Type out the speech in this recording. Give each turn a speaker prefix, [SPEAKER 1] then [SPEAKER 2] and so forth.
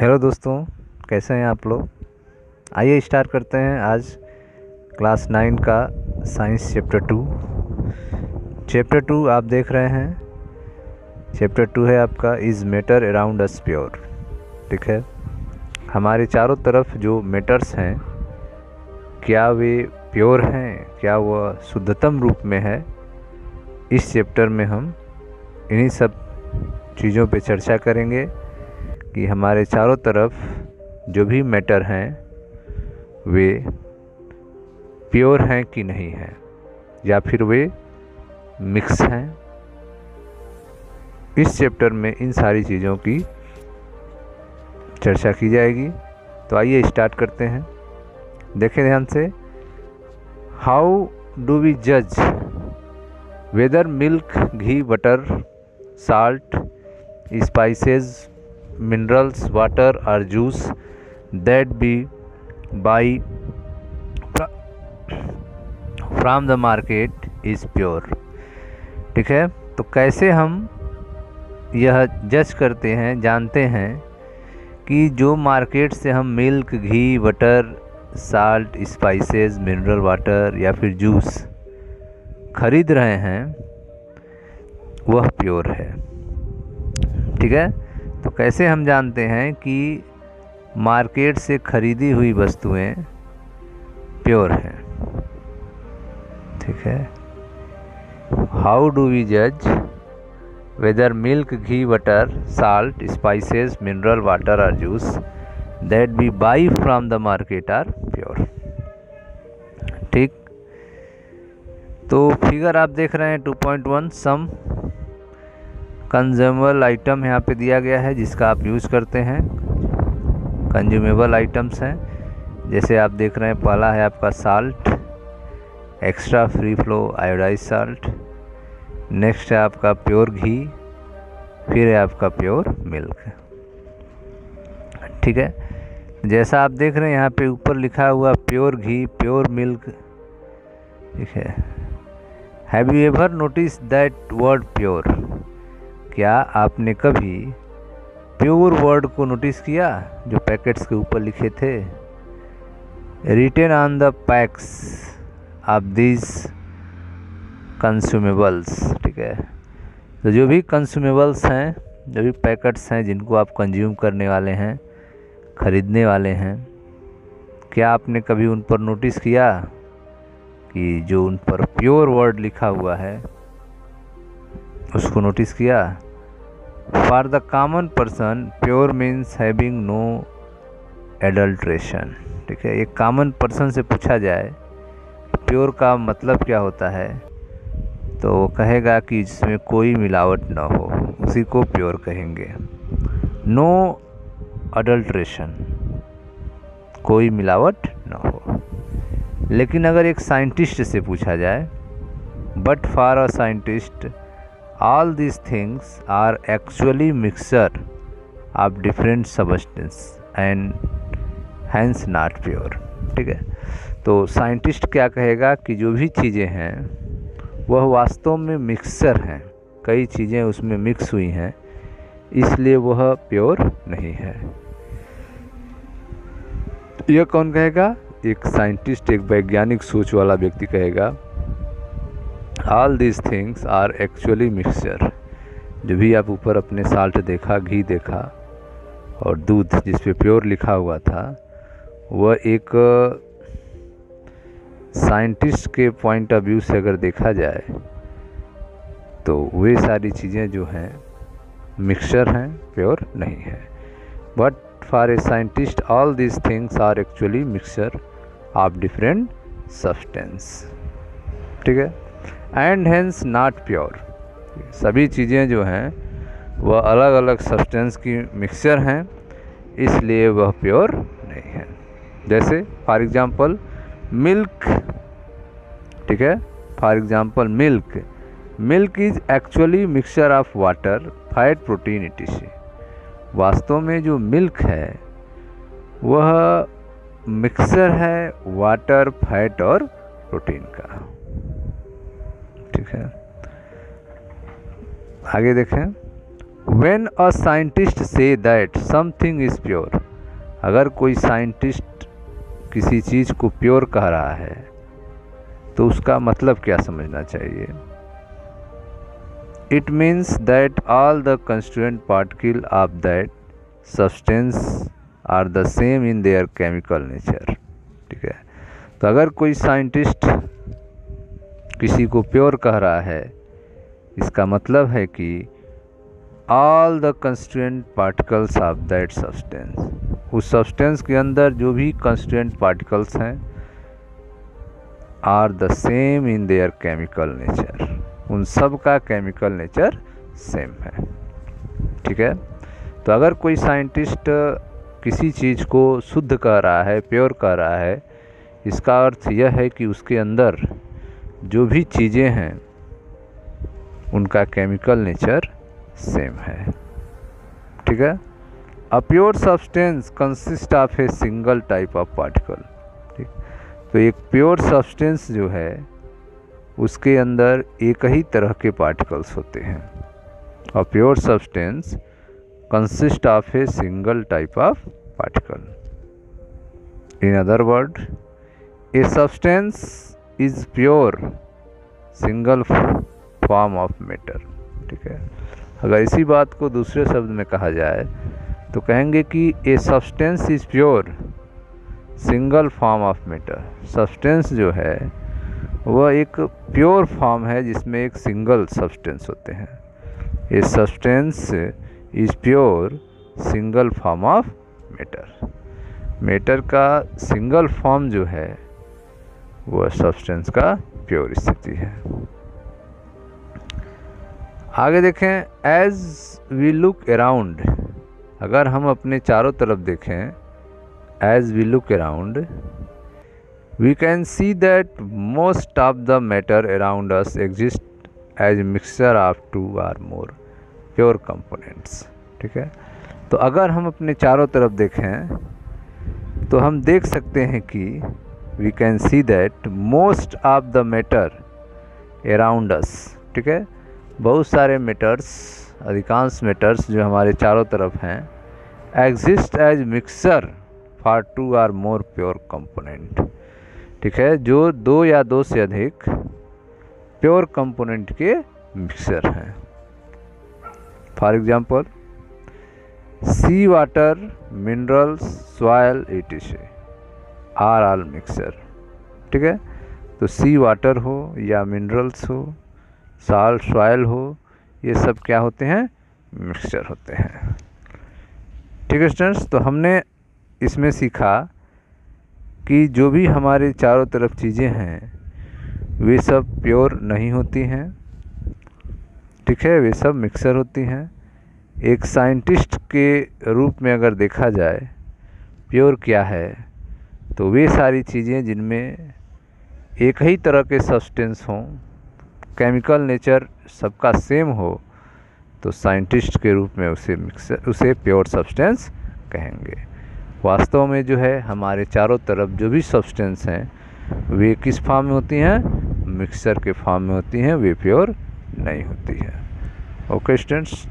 [SPEAKER 1] Hello दोस्तों, कैसे हैं आप लोग? आइए स्टार्ट करते हैं आज क्लास नाइन का science chapter two chapter two आप देख रहे हैं। चैप्टर टू है आपका is matter around us pure ठीक है? हमारे चारों तरफ़ जो मैटर्स हैं, क्या वे प्योर हैं, क्या वह शुद्धतम रूप में है, इस चैप्टर में हम इन्हीं सब चीज़ों पे चर्चा करेंगे। कि हमारे चारों तरफ़ जो भी मैटर हैं, वे प्योर हैं कि नहीं हैं? या फिर वे मिक्स हैं? इस चैप्टर में इन सारी चीज़ों की चर्चा की जाएगी। तो आइए स्टार्ट करते हैं। देखें ध्यान से। हाउ डू वी जज whether milk, ghee, butter, salt, spices minerals, water or juice that be buy from the market is pure ठीक है? तो कैसे हम यह जज करते हैं, जानते हैं कि जो मार्केट से हम मिल्क घी butter salt spices mineral water या फिर जूस खरीद रहे हैं, वह प्योर है। ठीक है? तो कैसे हम जानते हैं कि मार्केट से ख़रीदी हुई वस्तुएँ प्योर हैं? ठीक है। हाउ डू वी जज whether milk ghee butter salt spices mineral water or juice that we buy from the market are pure ठीक। तो फिगर आप देख रहे हैं 2.1 सम कंज्यूमेबल आइटम यहाँ पे दिया गया है, जिसका आप यूज़ करते हैं। कंज्यूमेबल आइटम्स हैं। जैसे आप देख रहे हैं पहला है आपका salt extra free flow iodise salt next है आपका प्योर घी, फिर है आपका प्योर मिल्क ठीक है? जैसा आप देख रहे हैं, यहाँ पे ऊपर लिखा हुआ प्योर घी प्योर मिल्क ठीक है? Have you ever notice that word pure क्या आपने कभी प्योर वर्ड को नोटिस किया, जो पैकेट्स के ऊपर लिखे थे? Written on the packs of this consumables, ठीक है? तो जो भी कंज्यूमेबल्स हैं, जो भी पैकेट्स हैं, जिनको आप कंज्यूम करने वाले हैं, ख़रीदने वाले हैं, क्या आपने कभी उन पर नोटिस किया कि जो उन पर प्योर वर्ड लिखा हुआ है उसको नोटिस किया। For the common person pure means having no adulteration ठीक है एक कॉमन पर्सन से पूछा जाए प्योर का मतलब क्या होता है? तो वो कहेगा कि जिसमें कोई मिलावट ना हो, उसी को प्योर कहेंगे। नो अडल्ट्रेशन कोई मिलावट ना हो। लेकिन अगर एक साइंटिस्ट से पूछा जाए but for a scientist all these things are actually mixture of different substance and hence not pure. ठीक है? तो साइंटिस्ट क्या कहेगा कि जो भी चीज़ें हैं, वह वास्तव में मिक्सर हैं। कई चीज़ें उसमें मिक्स हुई हैं, इसलिए वह प्योर नहीं है। यह कौन कहेगा? एक साइंटिस्ट एक वैज्ञानिक सोच वाला व्यक्ति कहेगा all this things are actually mixture जो भी आप ऊपर अपने साल्ट देखा, घी देखा और दूध जिस पे प्योर लिखा हुआ था, वह एक साइंटिस्ट के पॉइंट ऑफ़ व्यू से अगर देखा जाए तो वे सारी चीज़ें जो हैं मिक्सचर हैं प्योर नहीं है। But for a scientist all this things are actually mixture of different substance ठीक है? एंड हैंस नॉट प्योर सभी चीज़ें जो हैं, वह अलग अलग सब्सटेंस की मिक्सचर हैं, इसलिए वह प्योर नहीं है। जैसे फॉर एग्ज़ाम्पल मिल्क ठीक है? For example milk milk is actually mixture of water fat protein इटिशी वास्तव में जो मिल्क है, वह मिक्सर है वाटर फैट और प्रोटीन का। ठीक है आगे देखें। When a scientist say that something is pure अगर कोई साइंटिस्ट किसी चीज़ को प्योर कह रहा है तो उसका मतलब क्या समझना चाहिए? It means that all the constituent particle of that substance are the same in their chemical nature ठीक है? तो अगर कोई साइंटिस्ट किसी को प्योर कह रहा है। इसका मतलब है कि all the constituent particles of that substance उस सब्सटेंस के अंदर जो भी कंस्टिट्यूंट पार्टिकल्स हैं are the same in their chemical nature उन सब का केमिकल नेचर सेम है। ठीक है? तो अगर कोई साइंटिस्ट किसी चीज़ को शुद्ध कह रहा है प्योर कह रहा है, इसका अर्थ यह है कि उसके अंदर जो भी चीज़ें हैं, उनका केमिकल नेचर सेम है। ठीक है? A pure substance consist of a single type of particle ठीक? तो एक प्योर सब्सटेंस जो है, उसके अंदर एक ही तरह के पार्टिकल्स होते हैं। A pure substance consist of a single type of particle in other word a substance is pure single form of matter, ठीक है? अगर इसी बात को दूसरे शब्द में कहा जाए तो कहेंगे कि a substance is pure single form of matter substance जो है, वह एक प्योर फॉर्म है जिसमें एक सिंगल सब्सटेंस होते हैं। A substance is pure single form of matter matter का सिंगल फॉर्म जो है वह सब्सटेंस का प्योर स्थिति है। आगे देखें एज वी लुक अराउंड अगर हम अपने चारों तरफ़ देखें as we look around we can see that most of the matter around us exist as mixture of two or more pure components ठीक है? तो अगर हम अपने चारों तरफ़ देखें तो हम देख सकते हैं कि we can see that most of the matter around us ठीक है? बहुत सारे मेटर्स अधिकांश मेटर्स जो हमारे चारों तरफ़ हैं exist as mixture for two or more pure component ठीक है? जो दो या दो से अधिक प्योर कंपोनेंट के मिक्सर हैं। For example sea water minerals soil etc are all mixture, ठीक है? तो सी वाटर हो या मिनरल्स हो, साल सॉयल हो, ये सब क्या होते हैं? मिक्सचर होते हैं। ठीक है स्टूडेंट्स तो हमने इसमें सीखा कि जो भी हमारे चारों तरफ़ चीज़ें हैं, वे सब प्योर नहीं होती हैं, ठीक है? वे सब मिक्सर होती हैं। एक साइंटिस्ट के रूप में अगर देखा जाए, प्योर क्या है? तो वे सारी चीज़ें जिनमें एक ही तरह के सब्सटेंस हों केमिकल नेचर सबका सेम हो तो साइंटिस्ट के रूप में उसे मिक्सर उसे प्योर सब्सटेंस कहेंगे। वास्तव में जो है, हमारे चारों तरफ़ जो भी सब्सटेंस हैं, वे किस फॉर्म में होती हैं? मिक्सर के फॉर्म में होती हैं, वे प्योर नहीं होती है। Okay students